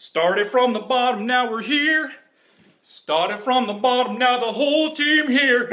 Started from the bottom, now we're here. Started from the bottom, now the whole team here.